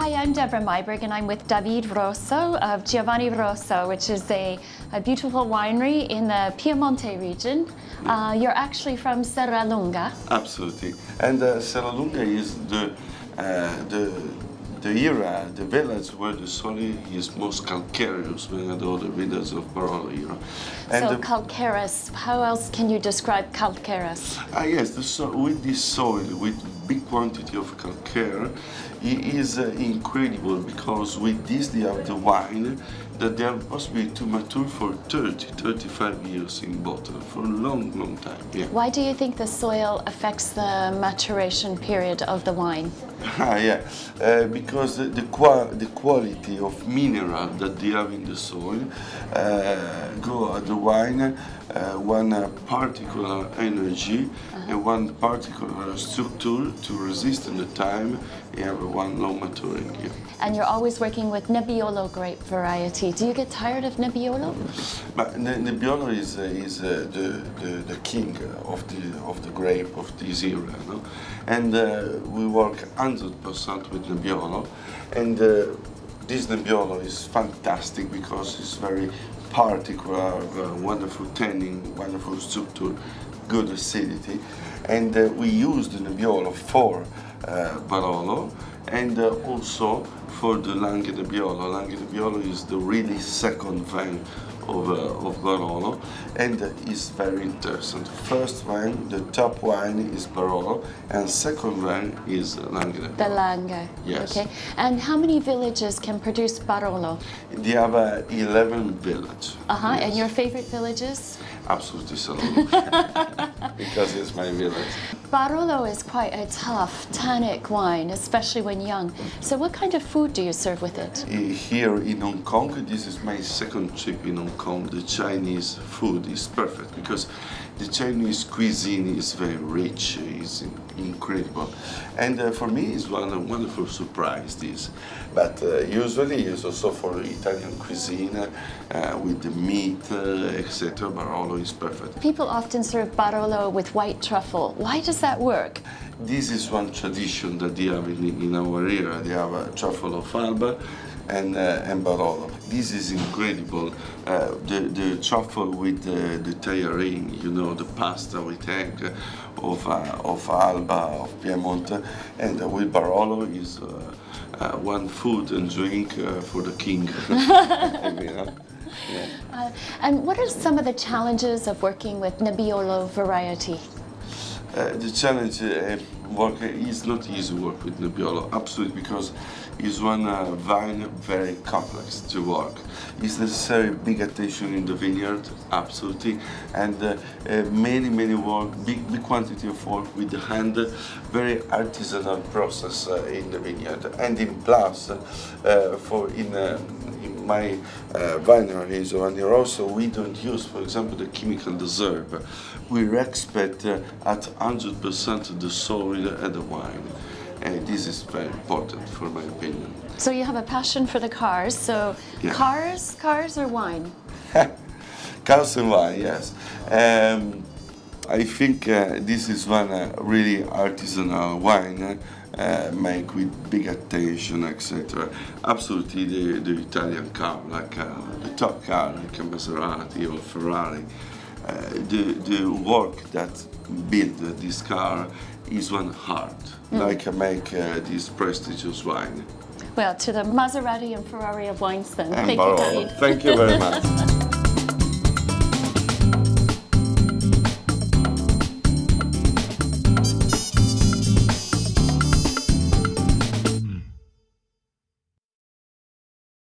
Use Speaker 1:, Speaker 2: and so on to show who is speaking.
Speaker 1: Debra Meiburg, and I'm with David Rosso of Giovanni Rosso, which is a, a beautiful winery in the Piemonte region. Uh, you're actually from Serralunga.
Speaker 2: Absolutely. And uh, Serralunga is the, uh, the, the era, the village where the soil is most calcareous than the other villages of Barolo, you know. And
Speaker 1: so
Speaker 2: the-
Speaker 1: calcareous, how else can you describe calcareous?
Speaker 2: Ah, yes, the so with this soil, with big quantity of calcare, it is uh, incredible because with this they have the wine that they are possibly to mature for 30, 35 years in bottle, for a long, long time. Yeah.
Speaker 1: Why do you think the soil affects the maturation period of the wine?
Speaker 2: Ah, yeah, uh, because the, the, qua the quality of mineral that they have in the soil uh, go at the wine uh, one uh, particular energy and one particular structure to resist in the time you have one long maturing. Yeah.
Speaker 1: And you're always working with Nebbiolo grape variety. Do you get tired of Nebbiolo?
Speaker 2: But Ne- Nebbiolo is, uh, is uh, the, the, the king of the, of the grape of this era, no? and uh, we work 100% with Nebbiolo, and uh, this Nebbiolo is fantastic because it's very particular, uh, wonderful tannin, wonderful structure, good acidity, and uh, we use the Nebbiolo for uh, Barolo and uh, also for the Langhe Nebbiolo. Langhe Nebbiolo is the really second vine of, uh, of Barolo and uh, is very interesting. First wine, the top wine is Barolo and second wine is Langhe.
Speaker 1: The Langhe.
Speaker 2: Yes.
Speaker 1: Okay. And how many villages can produce Barolo?
Speaker 2: They have uh, 11 villages.
Speaker 1: Uh huh.
Speaker 2: Yes.
Speaker 1: And your favorite villages?
Speaker 2: Absolutely Salon. because it's my village.
Speaker 1: Barolo is quite a tough, tannic wine, especially when young. So, what kind of food do you serve with it?
Speaker 2: Here in Hong Kong, this is my second trip in Hong Kong. The Chinese food is perfect because the Chinese cuisine is very rich, it's incredible, and uh, for me it's one a wonderful surprise. This, but uh, usually it's also for Italian cuisine uh, with the meat, etc. Barolo is perfect.
Speaker 1: People often serve Barolo with white truffle. Why does that work?
Speaker 2: This is one tradition that they have in, in our area. They have a truffle of Alba and, uh, and Barolo. This is incredible. Uh, the, the truffle with the, the tajarin, you know, the pasta with egg of, uh, of Alba, of Piemonte, and uh, with Barolo is uh, uh, one food and drink uh, for the king. Yeah.
Speaker 1: Uh, and what are some of the challenges of working with Nebbiolo variety?
Speaker 2: Uh, the challenge uh, work is not easy work with Nebbiolo, absolutely, because it's one uh, vine very complex to work. It's necessary big attention in the vineyard, absolutely, and uh, uh, many many work, big big quantity of work with the hand, very artisanal process uh, in the vineyard, and in plus for in. Uh, my uh, winery, Giovanni Rosso, we don't use, for example, the chemical reserve. We respect uh, at 100% the soil and the wine. And this is very important, for my opinion.
Speaker 1: So, you have a passion for the cars. So,
Speaker 2: Yeah.
Speaker 1: cars, cars, or wine?
Speaker 2: Cars and wine, yes. Um, I think uh, this is one uh, really artisanal wine. Uh, make with big attention, etc. Absolutely, the, the Italian car, like uh, the top car, like a Maserati or Ferrari, uh, the the work that build this car is one hard, like uh, make uh, this prestigious wine.
Speaker 1: Well, to the Maserati and Ferrari of wines, then.
Speaker 2: And
Speaker 1: Thank
Speaker 2: Barolo.
Speaker 1: you, David.
Speaker 2: Thank you very much.